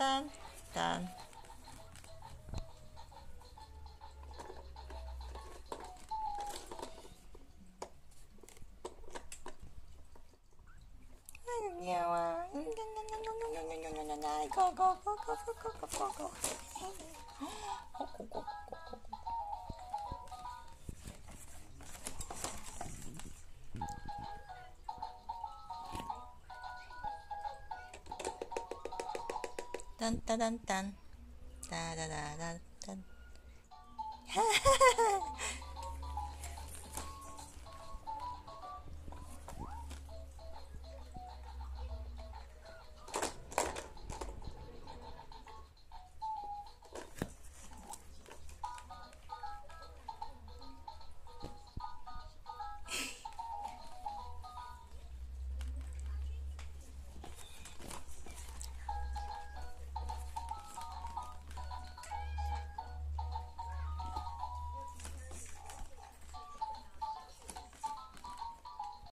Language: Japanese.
タンタン。ここここここここ。タンタダンタン。タダダダンタン。